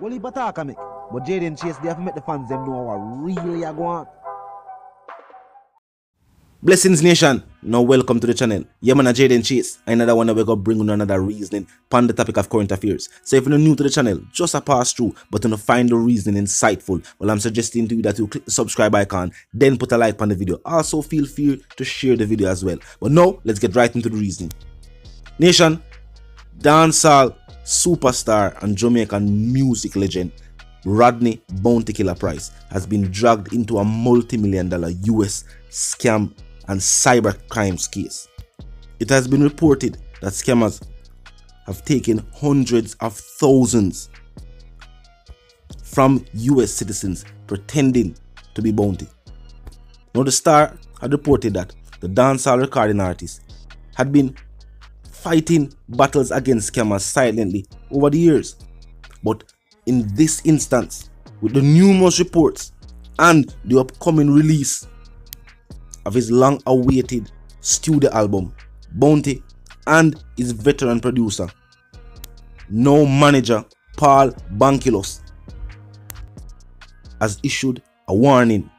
Well, he. But Jayden Chase, they have to the fans know what really are going. Blessings Nation, now welcome to the channel. Yeah man, Jayden Chase, another one that we're gonna bring on another reasoning on the topic of current affairs. So if you're new to the channel, just a pass through, but to find the reasoning insightful, well I'm suggesting to you that you click the subscribe icon, then put a like on the video. Also feel free to share the video as well. But now, let's get right into the reasoning. Nation, dancehall superstar and Jamaican music legend Rodney Bounty Killer Price has been dragged into a multi-million dollar US scam and cyber crimes case. It has been reported that scammers have taken hundreds of thousands from US citizens pretending to be Bounty. Now the star had reported that the dancehall recording artist had been fighting battles against scammers silently over the years. But in this instance, with the numerous reports and the upcoming release of his long awaited studio album, Bounty, and his veteran producer, no manager Paul Bankilos, has issued a warning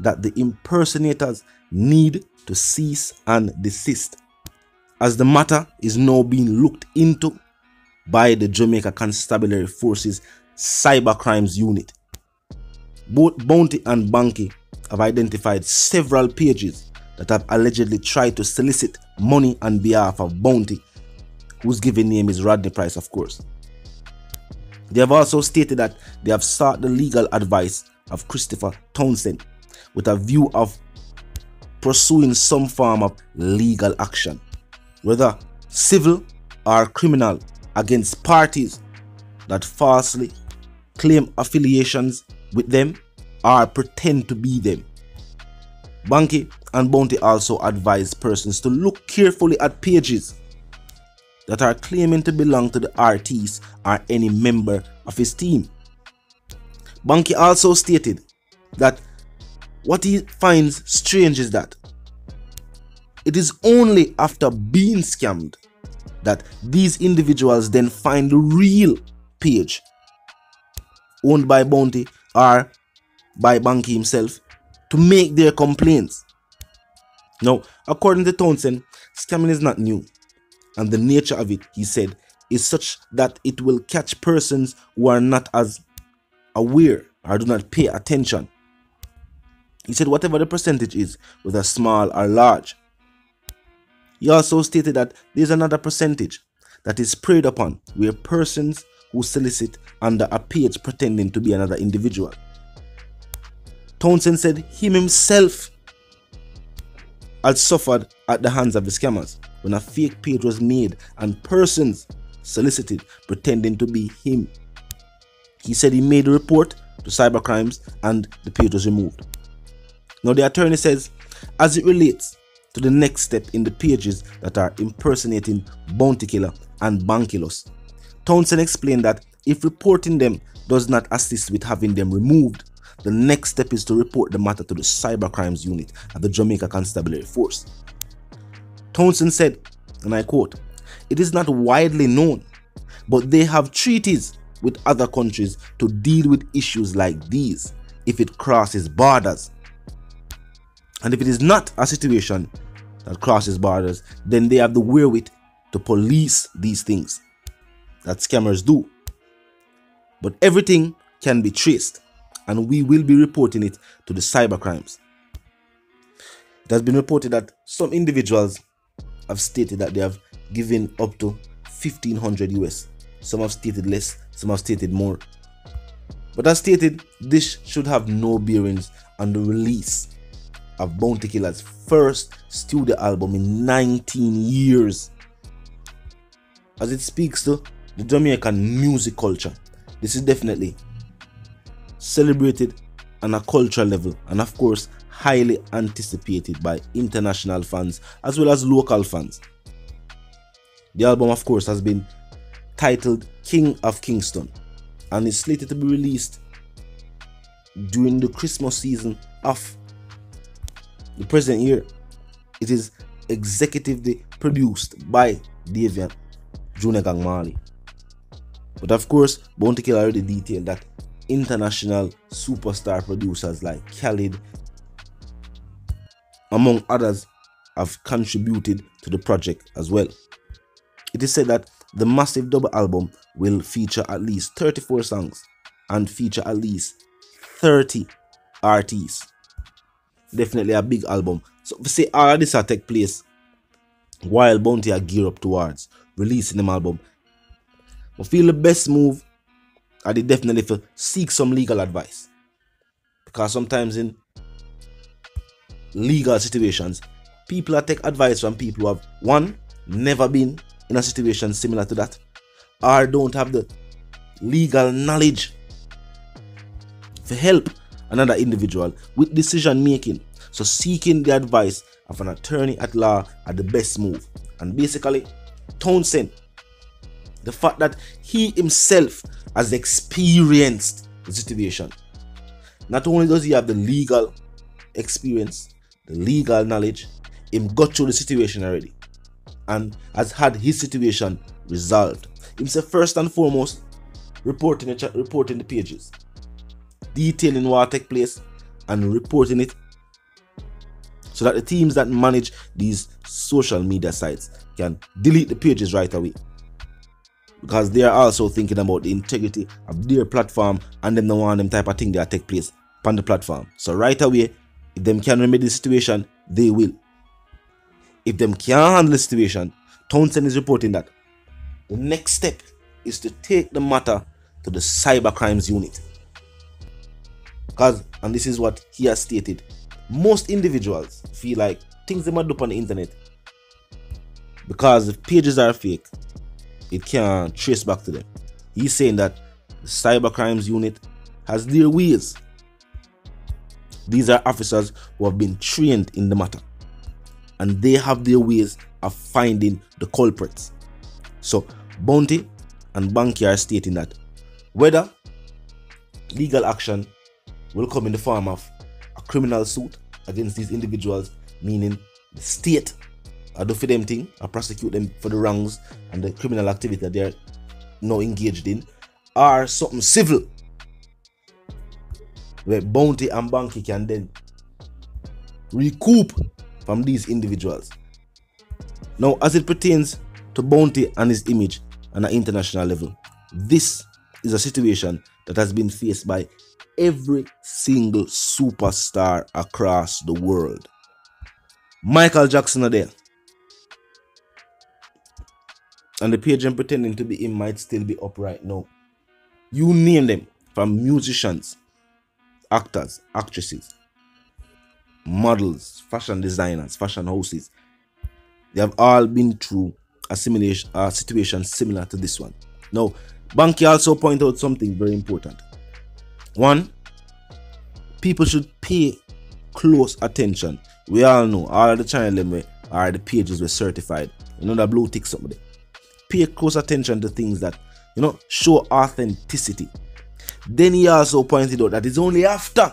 that the impersonators need to cease and desist as the matter is now being looked into by the Jamaica Constabulary Forces Cyber Crimes Unit. Both Bounty and Banky have identified several pages that have allegedly tried to solicit money on behalf of Bounty, whose given name is Rodney Price, of course. They have also stated that they have sought the legal advice of Christopher Townsend with a view of pursuing some form of legal action, whether civil or criminal, against parties that falsely claim affiliations with them or pretend to be them. Banky and Bounty also advise persons to look carefully at pages that are claiming to belong to the artist or any member of his team. Banky also stated that what he finds strange is that it is only after being scammed that these individuals then find the real page owned by Bounty or by Banky himself to make their complaints. Now, according to Townsend, scamming is not new, and the nature of it, he said, is such that it will catch persons who are not as aware or do not pay attention. He said, whatever the percentage is, whether small or large. He also stated that there's another percentage that is preyed upon where persons who solicit under a page pretending to be another individual. Townsend said him himself had suffered at the hands of the scammers when a fake page was made and persons solicited pretending to be him. He said he made a report to cybercrimes and the page was removed. Now the attorney says, as it relates to the next step in the pages that are impersonating Bounty Killer and Bankilos, Townsend explained that if reporting them does not assist with having them removed, the next step is to report the matter to the Cybercrimes Unit at the Jamaica Constabulary Force. Townsend said, and I quote, It is not widely known, but they have treaties with other countries to deal with issues like these if it crosses borders. And if it is not a situation that crosses borders, then they have the wherewith to police these things that scammers do. But everything can be traced and we will be reporting it to the cyber crimes. It has been reported that some individuals have stated that they have given up to 1500 US. Some have stated less, some have stated more. But as stated, this should have no bearings on the release of Bounty Killer's first studio album in 19 years. As it speaks to the Jamaican music culture, this is definitely celebrated on a cultural level and of course highly anticipated by international fans as well as local fans. The album of course has been titled King of Kingston and is slated to be released during the Christmas season of the present year. It is executively produced by Damian Junior Gong But of course, Bounty Killer already detailed that international superstar producers like Khaled, among others, have contributed to the project as well. It is said that the massive double album will feature at least 34 songs and feature at least 30 artists. Definitely a big album. So say all this will take place while Bounty are gear up towards releasing the album. I feel the best move I did definitely for seek some legal advice. Because sometimes in legal situations, people are take advice from people who have one, never been in a situation similar to that, or don't have the legal knowledge to help another individual with decision making. So seeking the advice of an attorney at law are the best move. And basically, Townsend, the fact that he himself has experienced the situation. Not only does he have the legal experience, the legal knowledge, him got through the situation already and has had his situation resolved. Himself first and foremost reporting the, reporting the pages, detailing what take place and reporting it so that the teams that manage these social media sites can delete the pages right away. Because they are also thinking about the integrity of their platform and them don't want them type of thing that take place on the platform. So right away if them can remedy the situation they will. If them can't handle the situation townsend is reporting that the next step is to take the matter to the cyber crimes unit because and this is what he has stated most individuals feel like things they might do on the internet because if pages are fake, it can trace back to them. He's saying that the cyber crimes unit has their ways. These are officers who have been trained in the matter, and they have their ways of finding the culprits. So, Bounty and Banky are stating that whether legal action will come in the form of a criminal suit against these individuals, meaning the state I do for them thing, I prosecute them for the wrongs and the criminal activity that they're now engaged in, or something civil where bounty and banky can then recoup from these individuals. Now, as it pertains to bounty and his image on an international level, this is a situation that has been faced by every single superstar across the world. Michael Jackson are there. And the page I'm pretending to be him might still be up right now. You name them from musicians, actors, actresses, models, fashion designers, fashion houses. They have all been through a simulation a situation similar to this one. Now, Banky also point out something very important. One, people should pay close attention. We all know all the channel are the pages were certified. You know that blue tick somebody. Pay close attention to things that you know show authenticity. Then he also pointed out that it's only after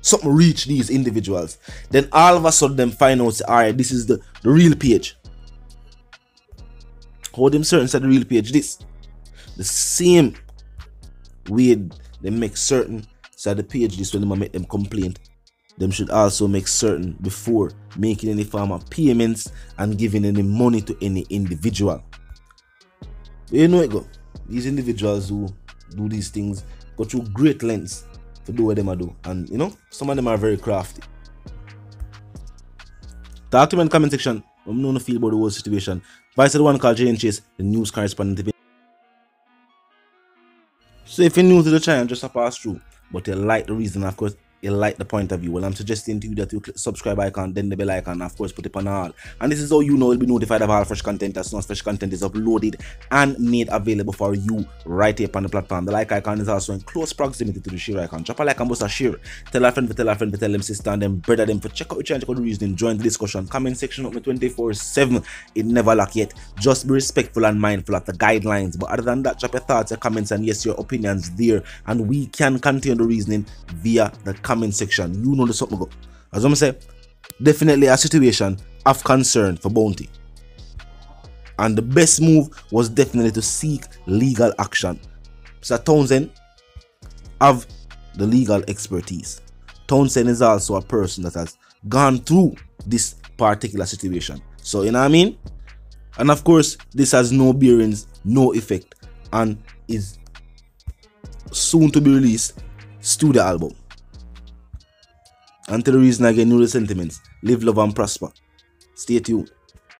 something reach these individuals, then all of a sudden them find out, alright, this is the, the real page. How them certain said the real page this. The same way they make certain so the this when they make them complaint them should also make certain before making any form of payments and giving any money to any individual. But you know it go. These individuals who do these things go through great lengths to do what they them do. And you know some of them are very crafty. Talk to me in the comment section. I'm not feel about the whole situation. Vice the one called Jane Chase the news correspondent so if you're new to the channel, just a pass through. But you like the reason, of course, you like the point of view, well, I'm suggesting to you that you click subscribe icon, then the bell icon, of course, put it on all. And this is how you know you'll be notified of all fresh content as soon as fresh content is uploaded and made available for you right here on the platform. The like icon is also in close proximity to the share icon. Drop a like and boost a share. Tell a friend, tell a friend, tell them sister and them brother them for check out the channel, check out the reason, join the discussion, comment section up 24-7. It never lack yet. Just be respectful and mindful of the guidelines. But other than that, drop your thoughts, your comments, and yes, your opinions there. And we can continue the reasoning via the comment section. You know the something go. As I'm say, definitely a situation of concern for Bounty. And the best move was definitely to seek legal action. Mr. Townsend have the legal expertise. Townsend is also a person that has gone through this particular situation. So, you know what I mean? And of course, this has no bearings, no effect, and is soon to be released studio album. Until the reason again, new sentiments. Live, love, and prosper. Stay tuned.